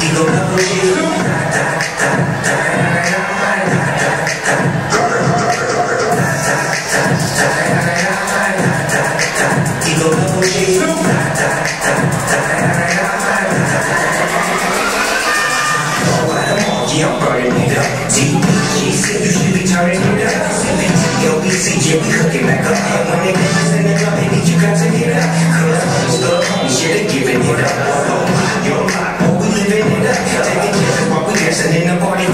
Jingle bell, jingle bell. Yes, and in the body